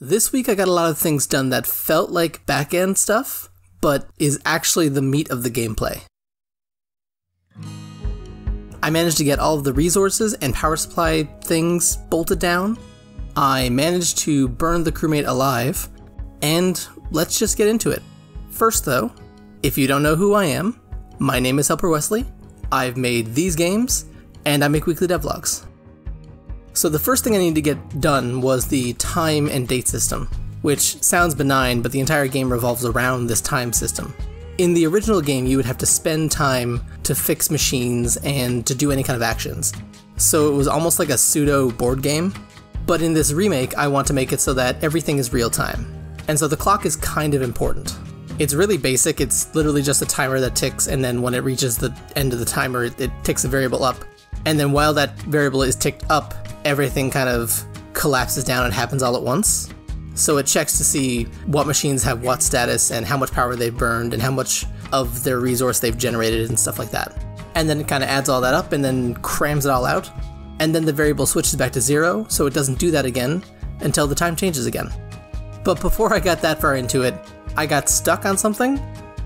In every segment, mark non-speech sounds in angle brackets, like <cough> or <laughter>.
This week I got a lot of things done that felt like back end stuff, but is actually the meat of the gameplay. I managed to get all of the resources and power supply things bolted down. I managed to burn the crewmate alive, and let's just get into it. First, though, if you don't know who I am, my name is Helper Wesley. I've made these games, and I make weekly devlogs. So the first thing I needed to get done was the time and date system, which sounds benign, but the entire game revolves around this time system. In the original game, you would have to spend time to fix machines and to do any kind of actions. So it was almost like a pseudo board game. But in this remake, I want to make it so that everything is real time. And so the clock is kind of important. It's really basic, it's literally just a timer that ticks, and then when it reaches the end of the timer, it, it ticks a variable up. And then while that variable is ticked up, everything kind of collapses down and happens all at once. So it checks to see what machines have what status and how much power they've burned and how much of their resource they've generated and stuff like that. And then it kind of adds all that up and then crams it all out. And then the variable switches back to zero, so it doesn't do that again until the time changes again. But before I got that far into it, I got stuck on something.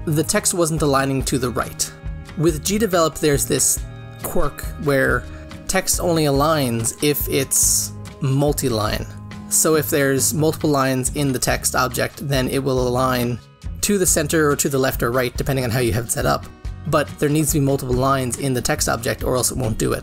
The text wasn't aligning to the right. With GDevelop, there's this quirk where text only aligns if it's multi-line. So if there's multiple lines in the text object, then it will align to the center or to the left or right, depending on how you have it set up. But there needs to be multiple lines in the text object or else it won't do it.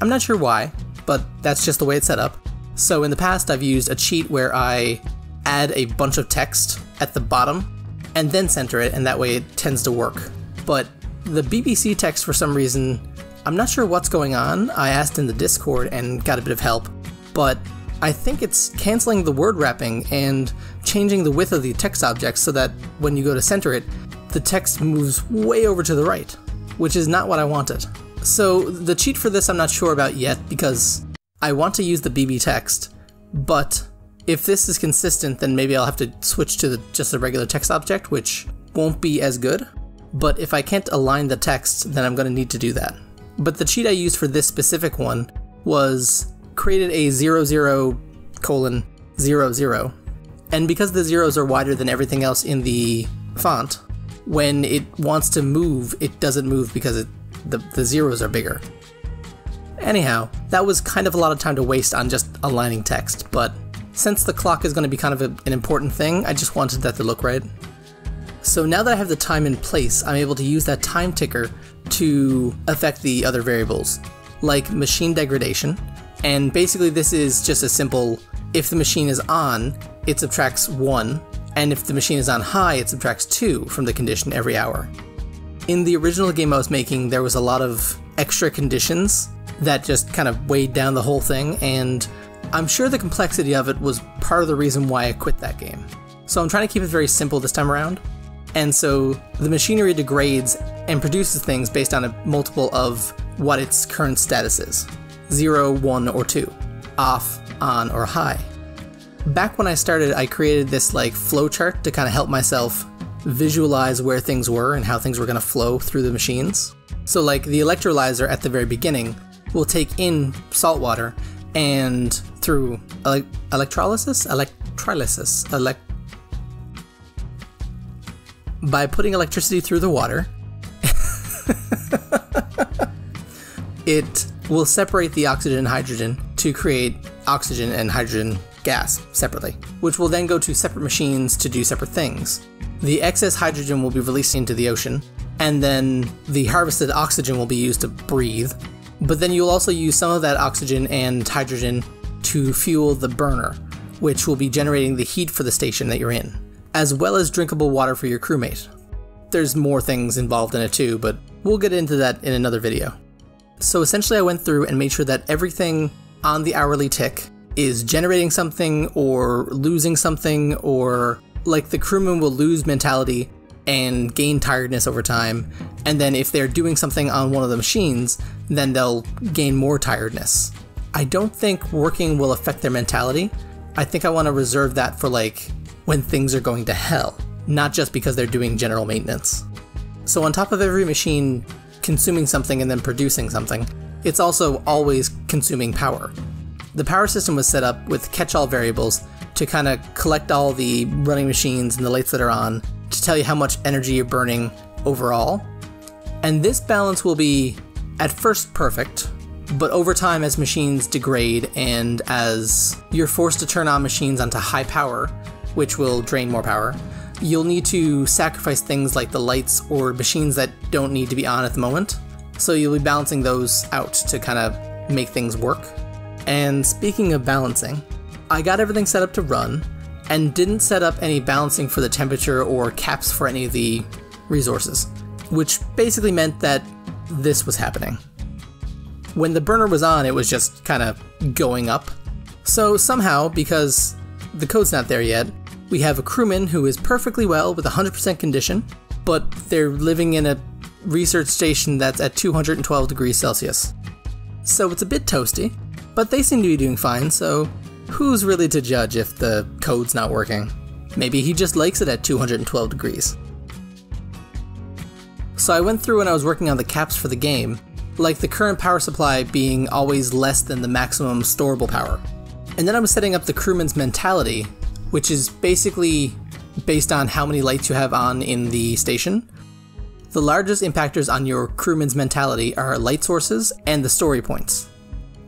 I'm not sure why, but that's just the way it's set up. So in the past, I've used a cheat where I add a bunch of text at the bottom and then center it, and that way it tends to work. But the BB text, for some reason, I'm not sure what's going on. I asked in the Discord and got a bit of help, but I think it's canceling the word wrapping and changing the width of the text object so that when you go to center it, the text moves way over to the right, which is not what I wanted. So the cheat for this I'm not sure about yet because I want to use the BB text, but if this is consistent, then maybe I'll have to switch to the, just a regular text object, which won't be as good. But if I can't align the text, then I'm going to need to do that. But the cheat I used for this specific one was created a 00 colon 00. And because the zeros are wider than everything else in the font, when it wants to move, it doesn't move because it, the, the zeros are bigger. Anyhow, that was kind of a lot of time to waste on just aligning text, but since the clock is going to be kind of a, an important thing, I just wanted that to look right. So now that I have the time in place, I'm able to use that time ticker to affect the other variables, like machine degradation. And basically this is just a simple, if the machine is on, it subtracts 1, and if the machine is on high, it subtracts 2 from the condition every hour. In the original game I was making, there was a lot of extra conditions that just kind of weighed down the whole thing, and I'm sure the complexity of it was part of the reason why I quit that game. So I'm trying to keep it very simple this time around, and so the machinery degrades and produces things based on a multiple of what its current status is 0, 1, or 2, off, on, or high. Back when I started, I created this like flowchart to kind of help myself visualize where things were and how things were going to flow through the machines. So, like the electrolyzer at the very beginning will take in salt water and through ele- electrolysis, electrolysis, elect by putting electricity through the water, <laughs> it will separate the oxygen and hydrogen to create oxygen and hydrogen gas separately, which will then go to separate machines to do separate things. The excess hydrogen will be released into the ocean, and then the harvested oxygen will be used to breathe. But then you'll also use some of that oxygen and hydrogen to fuel the burner, which will be generating the heat for the station that you're in as well as drinkable water for your crewmate. There's more things involved in it too, but we'll get into that in another video. So essentially I went through and made sure that everything on the hourly tick is generating something or losing something or like the crewman will lose mentality and gain tiredness over time. And then if they're doing something on one of the machines, then they'll gain more tiredness. I don't think working will affect their mentality. I think I want to reserve that for like when things are going to hell, not just because they're doing general maintenance. So on top of every machine consuming something and then producing something, it's also always consuming power. The power system was set up with catch-all variables to kind of collect all the running machines and the lights that are on to tell you how much energy you're burning overall. And this balance will be at first perfect, but over time, as machines degrade and as you're forced to turn on machines onto high power, which will drain more power, you'll need to sacrifice things like the lights or machines that don't need to be on at the moment. So you'll be balancing those out to kind of make things work. And speaking of balancing, I got everything set up to run and didn't set up any balancing for the temperature or caps for any of the resources, which basically meant that this was happening. When the burner was on, it was just kind of going up. So somehow, because the code's not there yet, we have a crewman who is perfectly well with 100% condition, but they're living in a research station that's at 212 degrees Celsius. So it's a bit toasty, but they seem to be doing fine, so who's really to judge if the code's not working? Maybe he just likes it at 212 degrees. So I went through when I was working on the caps for the game, like the current power supply being always less than the maximum storable power. And then I was setting up the crewman's mentality, which is basically based on how many lights you have on in the station. The largest impactors on your crewman's mentality are light sources and the story points.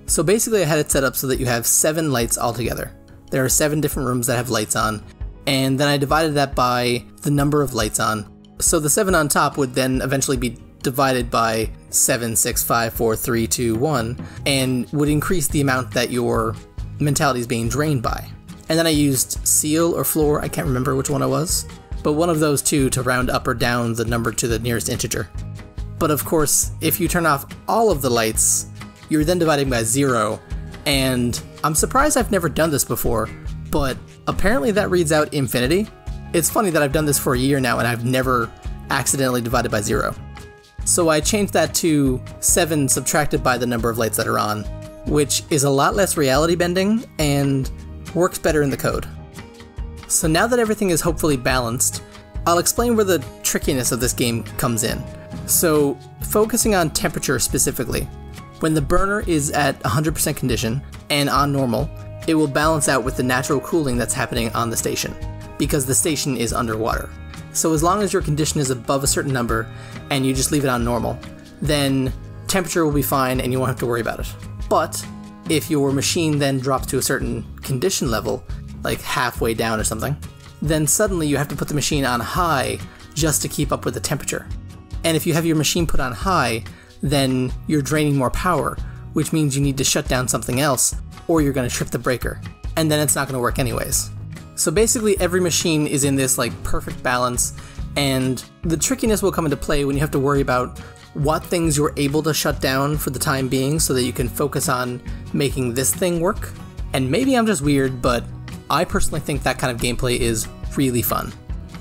So basically I had it set up so that you have seven lights altogether. There are seven different rooms that have lights on, and then I divided that by the number of lights on. So the seven on top would then eventually be divided by 7, 6, 5, 4, 3, 2, 1, and would increase the amount that your mentality is being drained by. And then I used ceil or floor, I can't remember which one it was, but one of those two to round up or down the number to the nearest integer. But of course, if you turn off all of the lights, you're then dividing by zero, and I'm surprised I've never done this before, but apparently that reads out infinity. It's funny that I've done this for a year now and I've never accidentally divided by zero. So I changed that to 7 subtracted by the number of lights that are on, which is a lot less reality bending and works better in the code. So now that everything is hopefully balanced, I'll explain where the trickiness of this game comes in. So, focusing on temperature specifically, when the burner is at 100% condition and on normal, it will balance out with the natural cooling that's happening on the station, because the station is underwater. So as long as your condition is above a certain number and you just leave it on normal, then temperature will be fine and you won't have to worry about it. But if your machine then drops to a certain condition level, like halfway down or something, then suddenly you have to put the machine on high just to keep up with the temperature. And if you have your machine put on high, then you're draining more power, which means you need to shut down something else, or you're going to trip the breaker. And then it's not going to work anyways. So basically, every machine is in this like perfect balance, and the trickiness will come into play when you have to worry about what things you're able to shut down for the time being so that you can focus on making this thing work. And maybe I'm just weird, but I personally think that kind of gameplay is really fun.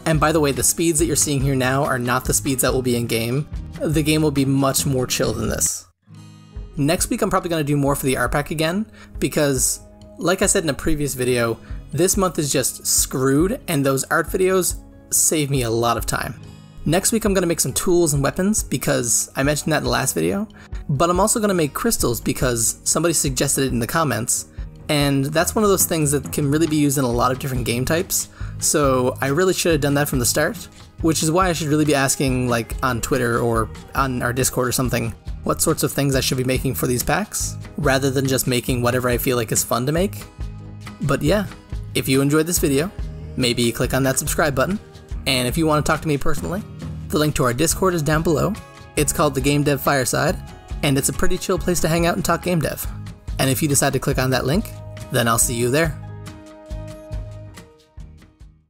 And by the way, the speeds that you're seeing here now are not the speeds that will be in game. The game will be much more chill than this. Next week, I'm probably going to do more for the art pack again, because, like I said in a previous video, this month is just screwed, and those art videos save me a lot of time. Next week I'm going to make some tools and weapons because I mentioned that in the last video, but I'm also going to make crystals because somebody suggested it in the comments, and that's one of those things that can really be used in a lot of different game types, so I really should have done that from the start, which is why I should really be asking like on Twitter or on our Discord or something what sorts of things I should be making for these packs, rather than just making whatever I feel like is fun to make. But yeah, if you enjoyed this video, maybe click on that subscribe button. And if you want to talk to me personally, the link to our Discord is down below. It's called the Game Dev Fireside, and it's a pretty chill place to hang out and talk game dev. And if you decide to click on that link, then I'll see you there.